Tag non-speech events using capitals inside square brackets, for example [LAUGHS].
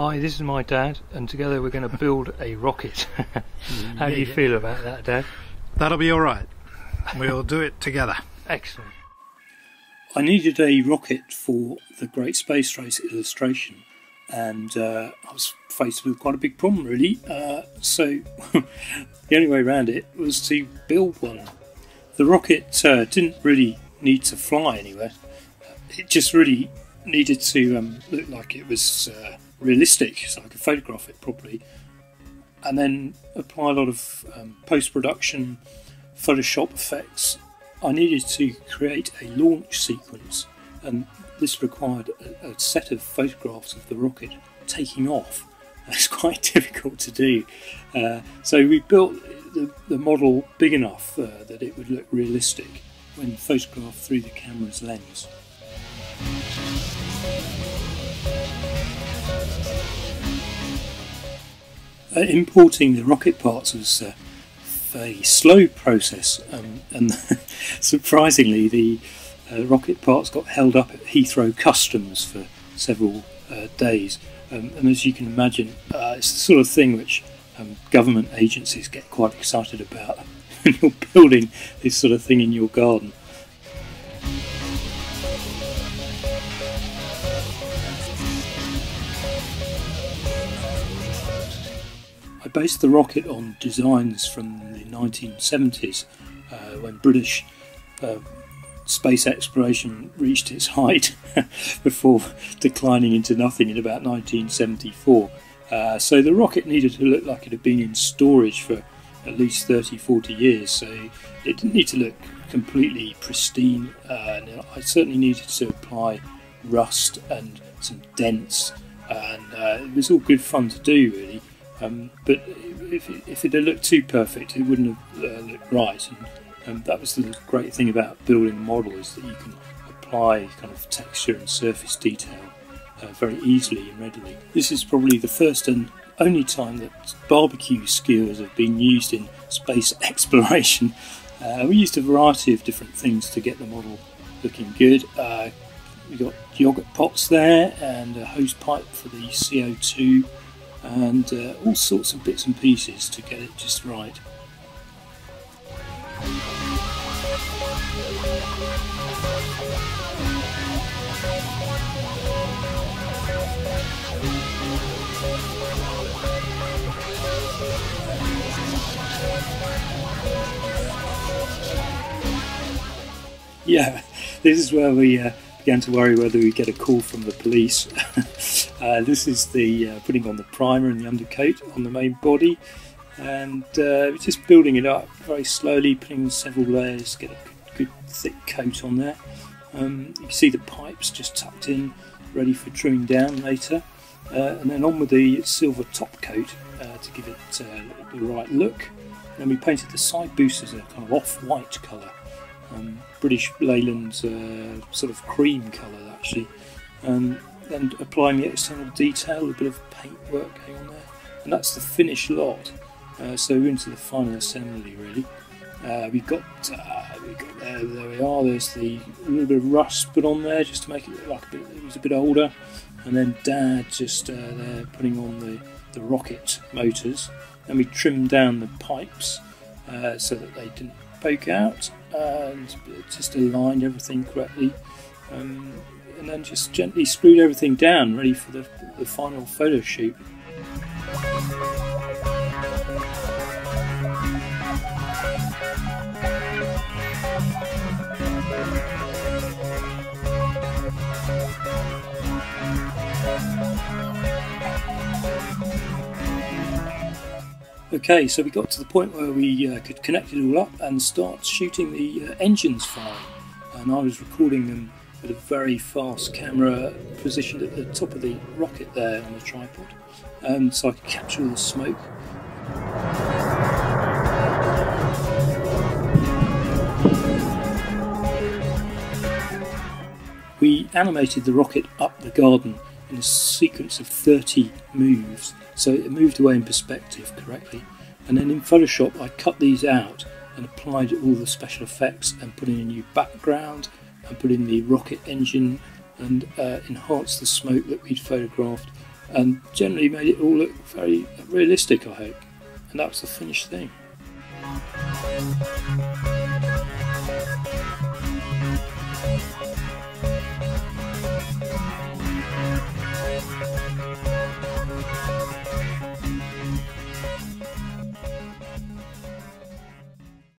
Hi, this is my dad, and together we're going to build a rocket. [LAUGHS] How do you feel about that, Dad? That'll be all right. We'll do it together. Excellent. I needed a rocket for the Great Space Race illustration, and uh, I was faced with quite a big problem, really. Uh, so [LAUGHS] the only way around it was to build one. The rocket uh, didn't really need to fly anywhere. It just really needed to um, look like it was uh, realistic, so I could photograph it properly, and then apply a lot of um, post production Photoshop effects. I needed to create a launch sequence, and this required a, a set of photographs of the rocket taking off. [LAUGHS] It's quite [LAUGHS] difficult to do. Uh, so we built the, the model big enough uh, that it would look realistic when photographed through the camera's lens. Uh, importing the rocket parts was a very slow process, um, and [LAUGHS] surprisingly, the uh, rocket parts got held up at Heathrow Customs for several uh, days. Um, and as you can imagine, uh, it's the sort of thing which um, government agencies get quite excited about [LAUGHS] when you're building this sort of thing in your garden. I based the rocket on designs from the 1970s uh, when British uh, space exploration reached its height [LAUGHS] before declining into nothing in about 1974. Uh, so the rocket needed to look like it had been in storage for at least 30 40 years, so it didn't need to look completely pristine. Uh, I certainly needed to apply rust and some dents, and uh, it was all good fun to do, really. Um, but if it, if it had looked too perfect, it wouldn't have uh, looked right. And, and that was the great thing about building a model is that you can apply kind of texture and surface detail uh, very easily and readily. This is probably the first and only time that barbecue skewers have been used in space [LAUGHS] exploration. Uh, we used a variety of different things to get the model looking good. Uh, we got yogurt pots there and a hose pipe for the CO2 and uh, all sorts of bits and pieces to get it just right. Yeah, [LAUGHS] this is where we uh, began to worry whether we'd get a call from the police. [LAUGHS] uh, this is the uh, putting on the primer and the undercoat on the main body, and uh, just building it up very slowly, putting several layers, get a good, good thick coat on there. Um, you can see the pipes just tucked in, ready for trimming down later, uh, and then on with the silver top coat uh, to give it the right look. And we painted the side boosters a kind of off-white colour um, British Leyland's uh, sort of cream colour actually, um, and applying the external detail, a bit of paint work going on there, and that's the finished lot. Uh, so we're into the final assembly really. Uh, we've got, uh, we've got there, there we are. There's the little bit of rust put on there just to make it look like a bit, it was a bit older, and then Dad just uh, there putting on the the rocket motors, and we trimmed down the pipes uh, so that they didn't poke out and just aligned everything correctly um, and then just gently screwed everything down ready for the, the final photo shoot. Okay, so we got to the point where we uh, could connect it all up and start shooting the uh, engines firing. And I was recording them with a very fast camera positioned at the top of the rocket there on the tripod, um, so I could capture all the smoke. We animated the rocket up the garden in a sequence of 30 moves so it moved away in perspective correctly. And then in Photoshop, I cut these out and applied all the special effects and put in a new background and put in the rocket engine and uh, enhanced the smoke that we'd photographed and generally made it all look very realistic, I hope. And that was the finished thing.